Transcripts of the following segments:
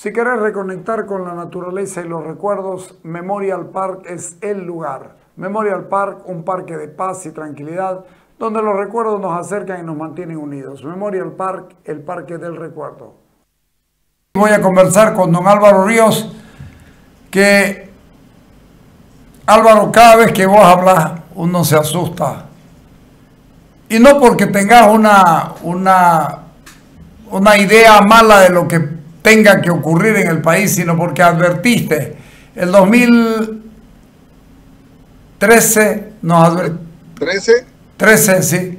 Si querés reconectar con la naturaleza y los recuerdos, Memorial Park es el lugar. Memorial Park, un parque de paz y tranquilidad, donde los recuerdos nos acercan y nos mantienen unidos. Memorial Park, el parque del recuerdo. Voy a conversar con don Álvaro Ríos, que Álvaro, cada vez que vos hablas, uno se asusta. Y no porque tengas una, una, una idea mala de lo que tenga que ocurrir en el país, sino porque advertiste. El 2013 nos advertiste. ¿13? 13, sí.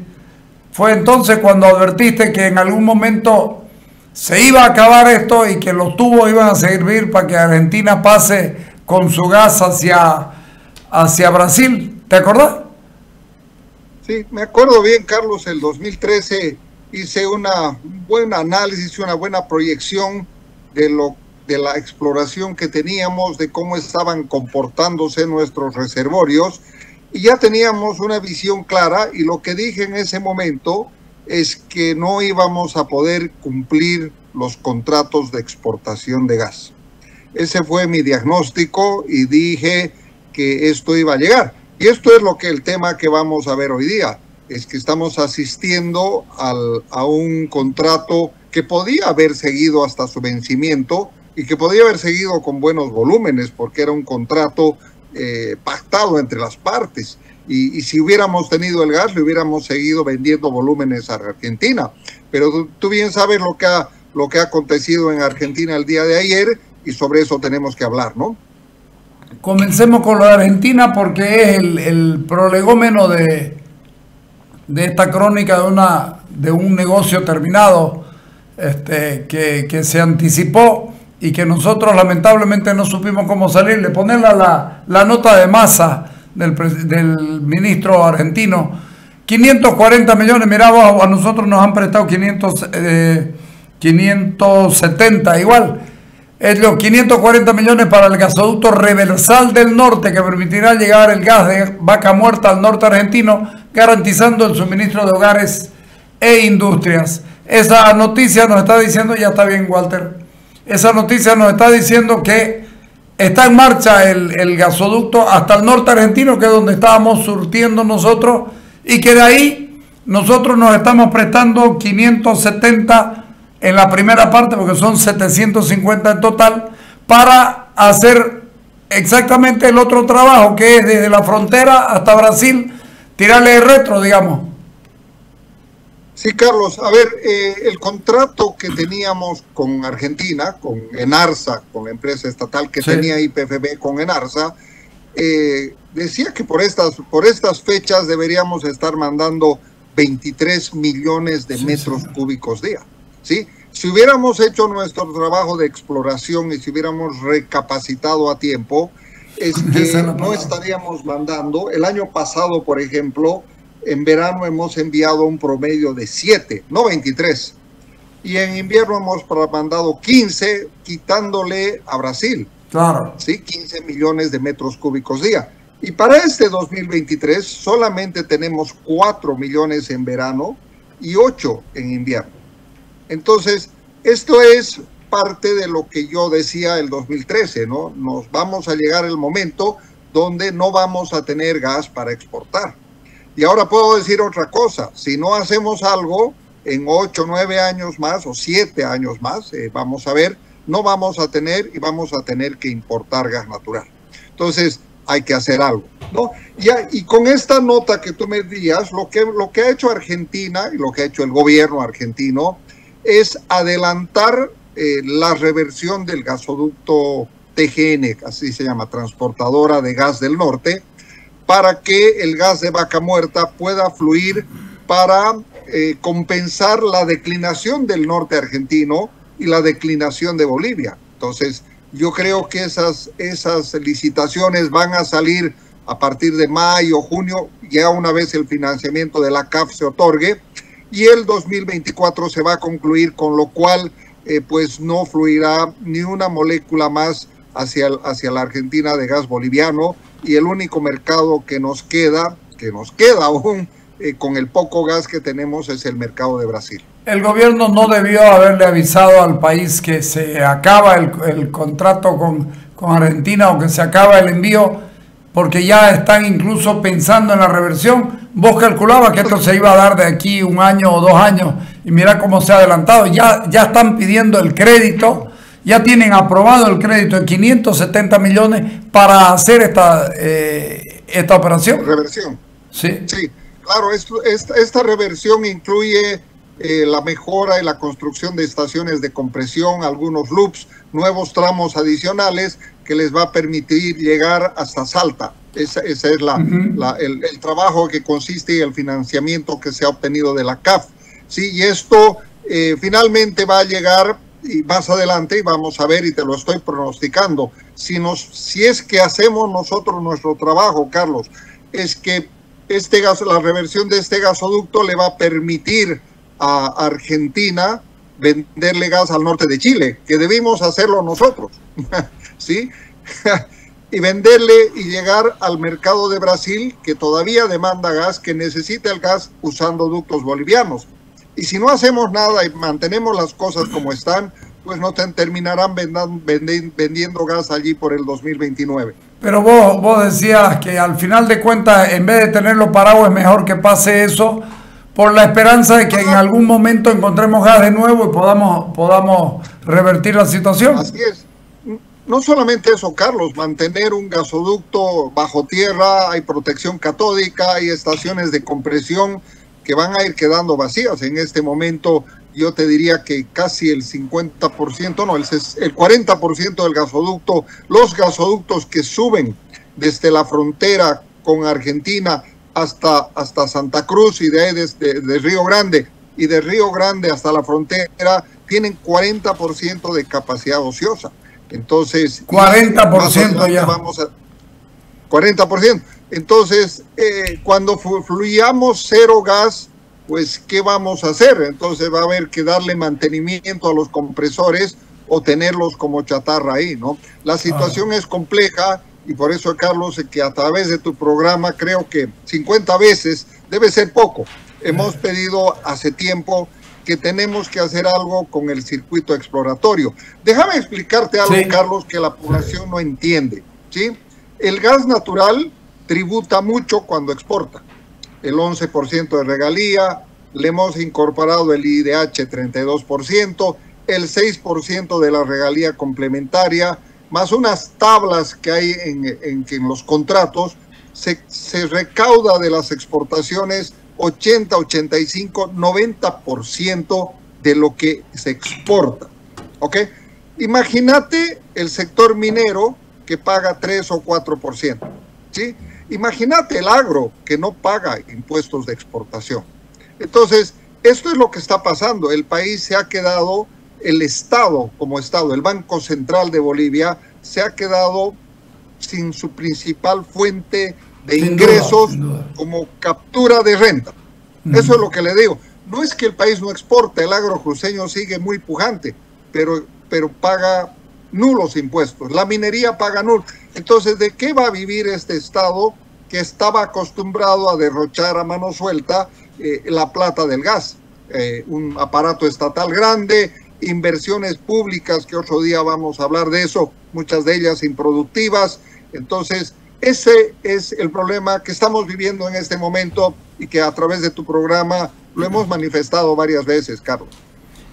Fue entonces cuando advertiste que en algún momento se iba a acabar esto y que los tubos iban a servir para que Argentina pase con su gas hacia, hacia Brasil. ¿Te acordás? Sí, me acuerdo bien, Carlos, el 2013 hice una buen análisis, una buena proyección de lo de la exploración que teníamos, de cómo estaban comportándose nuestros reservorios, y ya teníamos una visión clara, y lo que dije en ese momento es que no íbamos a poder cumplir los contratos de exportación de gas. Ese fue mi diagnóstico y dije que esto iba a llegar. Y esto es lo que el tema que vamos a ver hoy día es que estamos asistiendo al, a un contrato que podía haber seguido hasta su vencimiento y que podía haber seguido con buenos volúmenes porque era un contrato eh, pactado entre las partes. Y, y, si hubiéramos tenido el gas, le hubiéramos seguido vendiendo volúmenes a Argentina. Pero tú, tú, bien sabes lo que, ha, lo que ha acontecido en Argentina el día de ayer y sobre eso tenemos que hablar, ¿no? Comencemos con lo de Argentina porque es el, el prolegómeno de, de esta crónica de, una, de un negocio terminado este, que, se anticipó y que nosotros lamentablemente no supimos cómo salir. Le ponen la, la, nota de masa del, ministro argentino. 540 millones, mira vos, a nosotros nos han prestado 500, eh, 570 igual. Es los 540 millones para el gasoducto reversal del norte que permitirá llegar el gas de vaca muerta al norte argentino garantizando el suministro de hogares e industrias. Esa noticia nos está diciendo, ya está bien Walter, esa noticia nos está diciendo que está en marcha el, el gasoducto hasta el norte argentino, que es donde estábamos surtiendo nosotros, y que de ahí nosotros nos estamos prestando 570 en la primera parte, porque son 750 en total, para hacer exactamente el otro trabajo, que es desde la frontera hasta Brasil, tirarle el retro, digamos. Sí, Carlos, a ver, eh, el contrato que teníamos con Argentina, con Enarsa, con la empresa estatal que sí. tenía IPFB con Enarsa, eh, decía que por estas, por estas fechas deberíamos estar mandando 23 millones de sí, metros sí. cúbicos día. ¿sí? Si hubiéramos hecho nuestro trabajo de exploración y si hubiéramos recapacitado a tiempo, es que no estaríamos mandando. El año pasado, por ejemplo, en verano hemos enviado un promedio de 7, no 23. Y en invierno hemos mandado 15, quitándole a Brasil. Claro. Sí, 15 millones de metros cúbicos día. Y para este 2023 solamente tenemos 4 millones en verano y 8 en invierno. Entonces, esto es parte de lo que yo decía el 2013, ¿no? Nos vamos a llegar el momento donde no vamos a tener gas para exportar. Y ahora puedo decir otra cosa, si no hacemos algo en 8, 9 años más o 7 años más, eh, vamos a ver, no vamos a tener y vamos a tener que importar gas natural. Entonces, hay que hacer algo, ¿no? Ya, y con esta nota que tú me días, lo que, lo que ha hecho Argentina y lo que ha hecho el gobierno argentino es adelantar eh, la reversión del gasoducto TGN, así se llama, Transportadora de Gas del Norte, para que el gas de vaca muerta pueda fluir para eh, compensar la declinación del norte argentino y la declinación de Bolivia. Entonces, yo creo que esas, esas licitaciones van a salir a partir de mayo, junio, ya una vez el financiamiento de la CAF se otorgue, y el 2024 se va a concluir, con lo cual eh, pues no fluirá ni una molécula más hacia, hacia la Argentina de gas boliviano y el único mercado que nos queda, que nos queda aún, eh, con el poco gas que tenemos es el mercado de Brasil. El gobierno no debió haberle avisado al país que se acaba el, contrato con, con Argentina o que se acaba el envío porque ya están incluso pensando en la reversión. Vos calculabas que esto se iba a dar de aquí un año o dos años y mira cómo se ha adelantado. Ya, ya están pidiendo el crédito, ya tienen aprobado el crédito de 570 millones para hacer esta, eh, esta operación. Reversión. Sí. Sí, claro, esto, esta, esta reversión incluye eh, la mejora y la construcción de estaciones de compresión, algunos loops, nuevos tramos adicionales que les va a permitir llegar hasta Salta. Ese, es la, el, trabajo que consiste y el financiamiento que se ha obtenido de la CAF. Sí, y esto eh, finalmente va a llegar y más adelante y vamos a ver y te lo estoy pronosticando. Si, nos, si es que hacemos nosotros nuestro trabajo, Carlos, es que este gas, la reversión de este gasoducto le va a permitir a Argentina venderle gas al norte de Chile, que debimos hacerlo nosotros, ¿sí? y venderle y llegar al mercado de Brasil, que todavía demanda gas, que necesita el gas usando ductos bolivianos. Y si no hacemos nada y mantenemos las cosas como están, pues no terminarán vendiendo gas allí por el 2029. Pero vos, vos decías que al final de cuentas, en vez de tenerlo parado, es mejor que pase eso por la esperanza de que en algún momento encontremos gas de nuevo y podamos, podamos revertir la situación. Así es. No solamente eso, Carlos, mantener un gasoducto bajo tierra, hay protección catódica, hay estaciones de compresión que van a ir quedando vacías. En este momento yo te diría que casi el 50%, no, el, el 40% del gasoducto, los gasoductos que suben desde la frontera con Argentina hasta, hasta Santa Cruz y de ahí desde de Río Grande y de Río Grande hasta la frontera tienen 40% de capacidad ociosa. Entonces, 40% ya. Vamos a, 40%. Entonces, eh, cuando fluyamos cero gas, pues, ¿qué vamos a hacer? Entonces va a haber que darle mantenimiento a los compresores o tenerlos como chatarra ahí, ¿no? La situación es compleja y por eso, Carlos, que a través de tu programa, creo que 50 veces debe ser poco. Hemos pedido hace tiempo que tenemos que hacer algo con el circuito exploratorio. Déjame explicarte algo, Carlos, que la población no entiende. ¿sí? El gas natural tributa mucho cuando exporta. El 11% de regalía, le hemos incorporado el IDH 32%, el 6% de la regalía complementaria, más unas tablas que hay en, en, los contratos, se, se, recauda de las exportaciones 80, 85, 90% de lo que se exporta. ¿Ok? Imagínate el sector minero que paga 3 o 4%. ¿Sí? Imagínate el agro que no paga impuestos de exportación. Entonces, esto es lo que está pasando. El país se ha quedado el Estado como Estado, el Banco Central de Bolivia, se ha quedado sin su principal fuente de ingresos como captura de renta. Eso es lo que le digo. No es que el país no exporte, el agro cruceño sigue muy pujante, pero, pero paga nulos impuestos. La minería paga nulos. Entonces, ¿de qué va a vivir este Estado que estaba acostumbrado a derrochar a mano suelta eh, la plata del gas? Eh, un aparato estatal grande, inversiones públicas, que otro día vamos a hablar de eso, muchas de ellas improductivas. Entonces, ese es el problema que estamos viviendo en este momento y que a través de tu programa lo hemos manifestado varias veces, Carlos.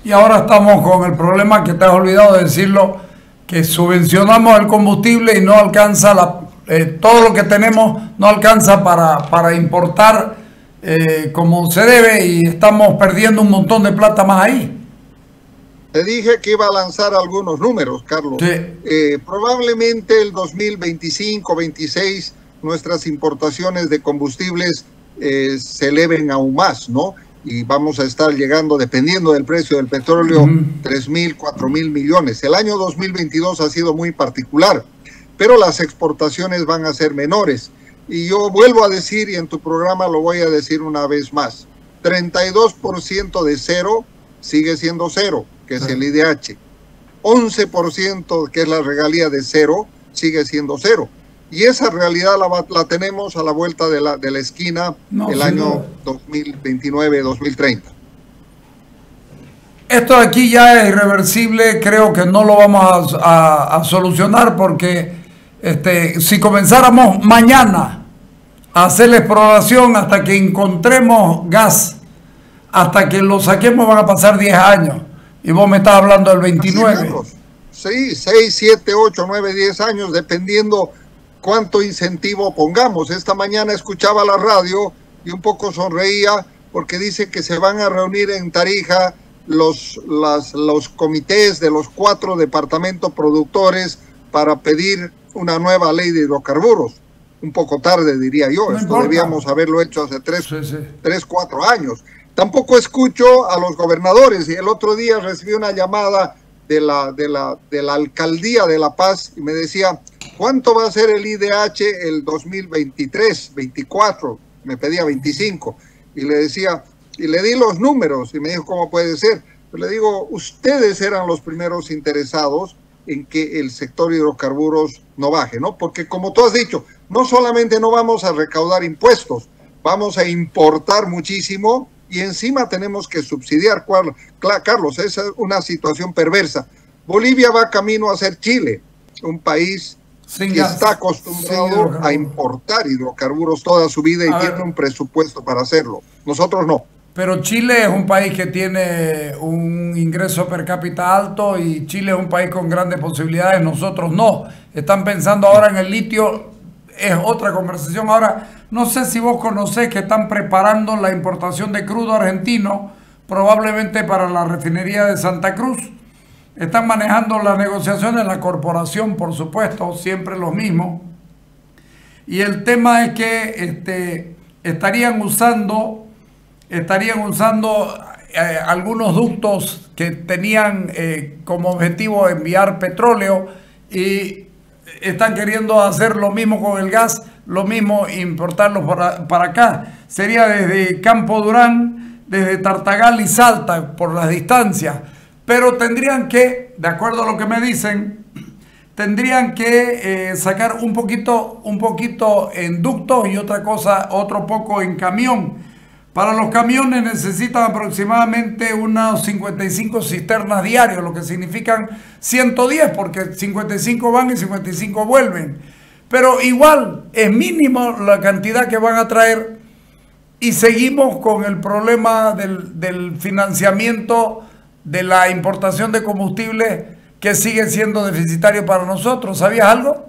Y ahora estamos con el problema que te has olvidado de decirlo, que subvencionamos el combustible y no alcanza la, eh, todo lo que tenemos, no alcanza para, para importar eh, como se debe y estamos perdiendo un montón de plata más ahí. Te dije que iba a lanzar algunos números, Carlos. Eh, probablemente el 2025-26 nuestras importaciones de combustibles eh, se eleven aún más, ¿no? Y vamos a estar llegando, dependiendo del precio del petróleo, tres mil, cuatro mil millones. El año 2022 ha sido muy particular, pero las exportaciones van a ser menores. Y yo vuelvo a decir, y en tu programa lo voy a decir una vez más, 32% de cero sigue siendo cero que es el IDH. 11% que es la regalía de cero, sigue siendo cero. Y esa realidad la, tenemos a la vuelta de la, de la esquina el año 2029-2030. Esto de aquí ya es irreversible, creo que no lo vamos a, solucionar porque este, si comenzáramos mañana a hacer la exploración hasta que encontremos gas, hasta que lo saquemos van a pasar 10 años. Y vos me estás hablando del 29. Sí, 6, 7, 8, 9, 10 años, dependiendo cuánto incentivo pongamos. Esta mañana escuchaba la radio y un poco sonreía porque dice que se van a reunir en Tarija los, las, los comités de los cuatro departamentos productores para pedir una nueva ley de hidrocarburos. Un poco tarde, diría yo. Esto debíamos haberlo hecho hace tres, tres, cuatro años. Tampoco escucho a los gobernadores y el otro día recibí una llamada de la, de la, de la alcaldía de La Paz y me decía, ¿cuánto va a ser el IDH el 2023, 24? Me pedía 25 y le decía, y le di los números y me dijo, ¿cómo puede ser? Pues le digo, ustedes eran los primeros interesados en que el sector hidrocarburos no baje, ¿no? Porque como tú has dicho, no solamente no vamos a recaudar impuestos, vamos a importar muchísimo y encima tenemos que subsidiar. Carlos, esa es una situación perversa. Bolivia va camino a ser Chile, un país que está acostumbrado a importar hidrocarburos toda su vida y tiene un presupuesto para hacerlo. Nosotros no. Pero Chile es un país que tiene un ingreso per cápita alto y Chile es un país con grandes posibilidades, nosotros no. Están pensando ahora en el litio, es otra conversación. Ahora, no sé si vos conocés que están preparando la importación de crudo argentino, probablemente para la refinería de Santa Cruz. Están manejando las negociaciones, la corporación, por supuesto, siempre lo mismo. Y el tema es que este, estarían usando estarían usando eh, algunos ductos que tenían eh, como objetivo enviar petróleo y están queriendo hacer lo mismo con el gas, lo mismo importarlo para, para acá. Sería desde Campo Durán, desde Tartagal y Salta por las distancias. Pero tendrían que, de acuerdo a lo que me dicen, tendrían que eh, sacar un poquito, un poquito en ductos y otra cosa, otro poco en camión para los camiones necesitan aproximadamente unas 55 cisternas diarios, lo que significan 110, porque 55 van y 55 vuelven. Pero igual es mínimo la cantidad que van a traer y seguimos con el problema del, del financiamiento de la importación de combustible que sigue siendo deficitario para nosotros. ¿Sabías algo?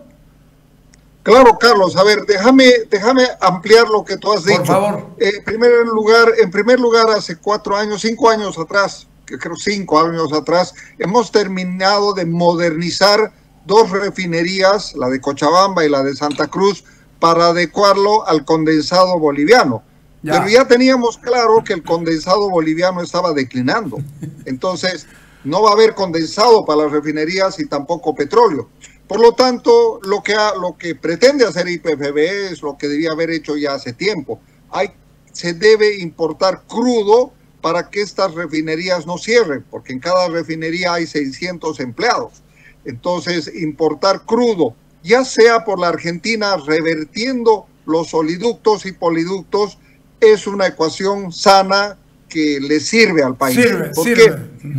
Claro, Carlos. A ver, déjame, déjame ampliar lo que tú has dicho. Por favor. Eh, en, primer lugar, en primer lugar, hace cuatro años, cinco años atrás, que creo cinco años atrás, hemos terminado de modernizar dos refinerías, la de Cochabamba y la de Santa Cruz, para adecuarlo al condensado boliviano. Pero ya teníamos claro que el condensado boliviano estaba declinando. Entonces, no va a haber condensado para las refinerías y tampoco petróleo. Por lo tanto, lo que, lo que pretende hacer IPFB es lo que debía haber hecho ya hace tiempo. Hay, se debe importar crudo para que estas refinerías no cierren, porque en cada refinería hay 600 empleados. Entonces, importar crudo, ya sea por la Argentina revertiendo los soliductos y poliductos, es una ecuación sana que le sirve al país. ¿Por qué?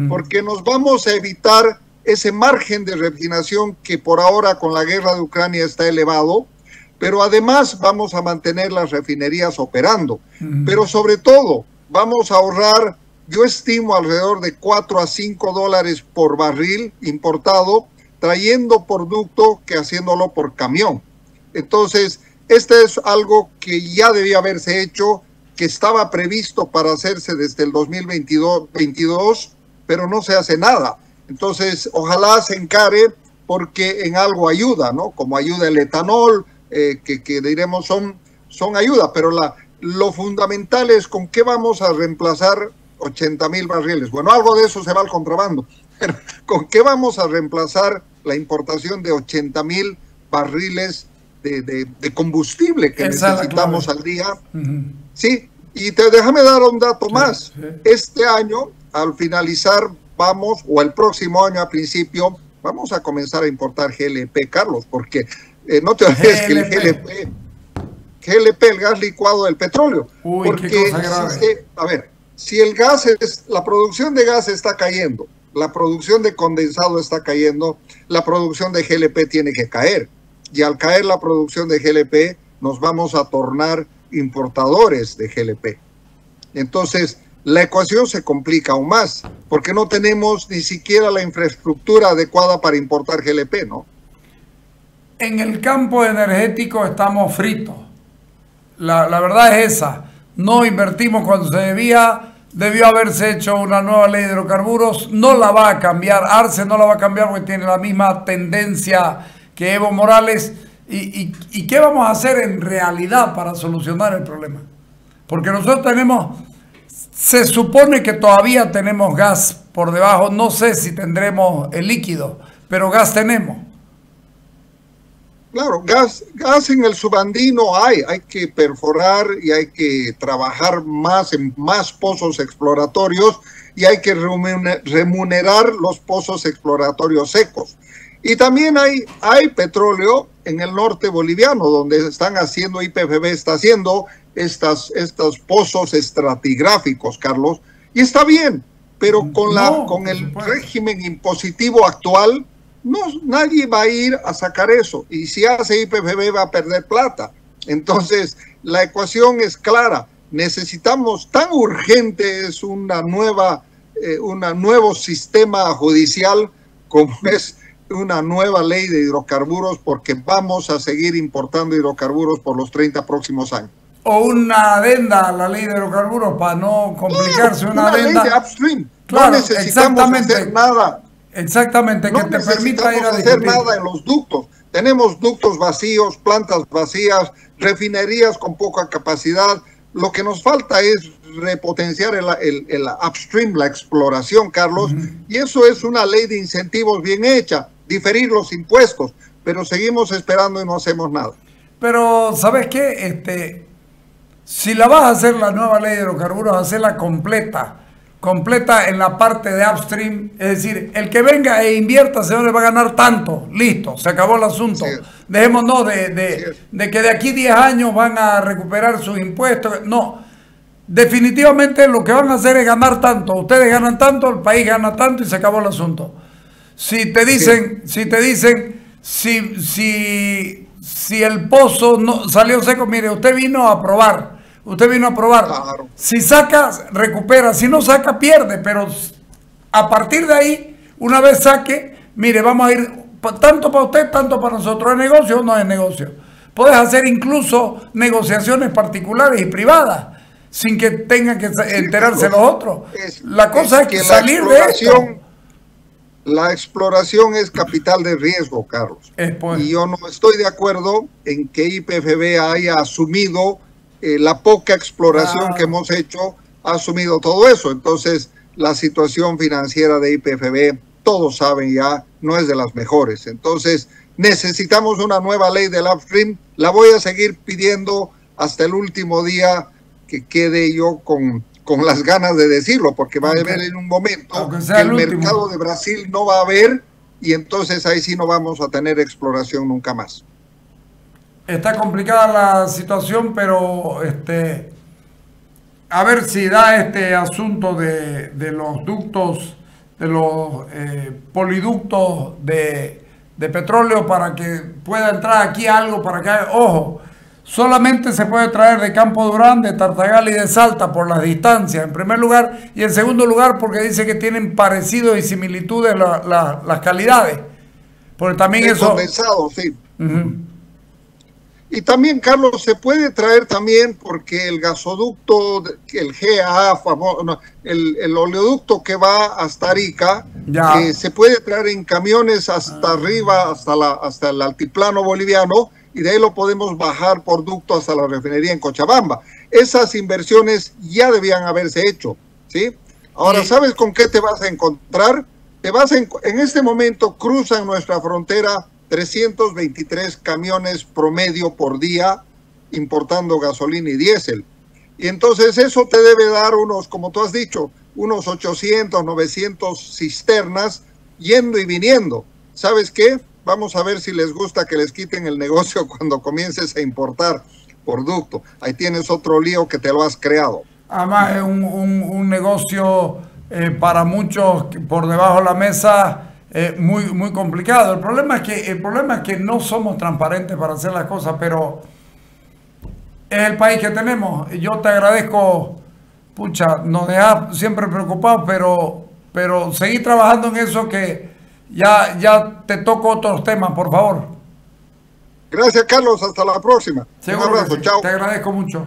Porque nos vamos a evitar ese margen de refinación que por ahora con la guerra de Ucrania está elevado, pero además vamos a mantener las refinerías operando. Pero sobre todo, vamos a ahorrar, yo estimo alrededor de 4 a 5 dólares por barril importado, trayendo producto que haciéndolo por camión. Entonces, este es algo que ya debía haberse hecho, que estaba previsto para hacerse desde el 2022, pero no se hace nada. Entonces, ojalá se encare porque en algo ayuda, ¿no? Como ayuda el etanol, eh, que, diremos son, son ayuda, pero la, lo fundamental es con qué vamos a reemplazar 80 mil barriles. Bueno, algo de eso se va al contrabando, pero ¿con qué vamos a reemplazar la importación de 80 mil barriles de, combustible que necesitamos al día? Sí, y te déjame dar un dato más. Este año, al finalizar vamos, o el próximo año a principio, vamos a comenzar a importar GLP, Carlos, porque eh, no te olvides que el GLP, GLP, el gas licuado del petróleo. Uy, porque, qué cosa grave. a ver, si el gas es, la producción de gas está cayendo, la producción de condensado está cayendo, la producción de GLP tiene que caer. Y al caer la producción de GLP, nos vamos a tornar importadores de GLP. Entonces, la ecuación se complica aún más, porque no tenemos ni siquiera la infraestructura adecuada para importar GLP, ¿no? En el campo energético estamos fritos. La, verdad es esa. No invertimos cuando se debía, debió haberse hecho una nueva ley de hidrocarburos, no la va a cambiar, Arce no la va a cambiar porque tiene la misma tendencia que Evo Morales. ¿Y, y qué vamos a hacer en realidad para solucionar el problema? Porque nosotros tenemos se supone que todavía tenemos gas por debajo, no sé si tendremos el líquido, pero gas tenemos. Claro, gas, gas en el subandino hay, hay que perforar y hay que trabajar más en más pozos exploratorios y hay que remunerar los pozos exploratorios secos. Y también hay, hay petróleo en el norte boliviano, donde están haciendo, IPFB está haciendo estas, estos pozos estratigráficos, Carlos, y está bien, pero con, la, con el régimen impositivo actual, no, nadie va a ir a sacar eso. Y si hace IPFB va a perder plata. Entonces, la ecuación es clara. Necesitamos, tan urgente es una nueva, eh, nuevo sistema judicial como es una nueva ley de hidrocarburos porque vamos a seguir importando hidrocarburos por los 30 próximos años o una adenda a la ley de hidrocarburos para no complicarse una, adenda. Ley de upstream. no necesitamos hacer nada. Exactamente, que te permita ir a hacer nada en los ductos. Tenemos ductos vacíos, plantas vacías, refinerías con poca capacidad. Lo que nos falta es repotenciar el, el, upstream, la exploración, Carlos, y eso es una ley de incentivos bien hecha, diferir los impuestos, pero seguimos esperando y no hacemos nada. Pero, ¿sabes qué? Este, si la vas a hacer la nueva ley de hidrocarburos, hacerla completa, completa en la parte de upstream, es decir, el que venga e invierta, se le va a ganar tanto, listo, se acabó el asunto. Dejémonos de, de, de, que de aquí 10 años van a recuperar sus impuestos, no. Definitivamente lo que van a hacer es ganar tanto, ustedes ganan tanto, el país gana tanto y se acabó el asunto. Si te dicen, si te dicen, si, si, si el pozo no salió seco, mire, usted vino a probar Usted vino a probar. Si saca, recupera. Si no saca, pierde. Pero a partir de ahí, una vez saque, mire, vamos a ir tanto para usted, tanto para nosotros. ¿Es negocio o no es negocio? Puedes hacer incluso negociaciones particulares y privadas sin que tengan que enterarse los otros. la cosa es, que, salir de esto. La exploración es capital de riesgo, Carlos. Pues. Y yo no estoy de acuerdo en que IPFB haya asumido eh, la poca exploración que hemos hecho ha asumido todo eso. Entonces, la situación financiera de IPFB, todos saben ya, no es de las mejores. Entonces, necesitamos una nueva ley del upstream. La voy a seguir pidiendo hasta el último día que quede yo con, con las ganas de decirlo, porque va a haber en un momento que el mercado de Brasil no va a haber y entonces ahí sí no vamos a tener exploración nunca más. Está complicada la situación, pero este, a ver si da este asunto de, los ductos, de los eh, poliductos de, petróleo para que pueda entrar aquí algo, para que, ojo, solamente se puede traer de Campo Durán, de Tartagal y de Salta por las distancias, en primer lugar, y en segundo lugar porque dice que tienen parecidos y similitudes las calidades. Porque también eso... sí. Y también, Carlos, se puede traer también porque el gasoducto, el GAA, el, oleoducto que va hasta Arica, eh, se puede traer en camiones hasta ah. arriba, hasta, la, hasta el altiplano boliviano, y de ahí lo podemos bajar por ducto hasta la refinería en Cochabamba. Esas inversiones ya debían haberse hecho, ¿sí? Ahora, ¿sabes con qué te vas a encontrar? Te vas en este momento cruzan nuestra frontera 323 camiones promedio por día importando gasolina y diésel. Y entonces eso te debe dar unos, como tú has dicho, unos 800, 900 cisternas yendo y viniendo. ¿Sabes qué? Vamos a ver si les gusta que les quiten el negocio cuando comiences a importar producto. Ahí tienes otro lío que te lo has creado. Además es un, negocio eh, para muchos por debajo de la mesa eh, muy, muy complicado. El problema, es que, el problema es que no somos transparentes para hacer las cosas, pero es el país que tenemos. Yo te agradezco, pucha, nos dejas siempre preocupados, pero, pero seguir trabajando en eso que ya, ya te toco otros temas, por favor. Gracias, Carlos. Hasta la próxima. Un abrazo. Chao. Te agradezco mucho.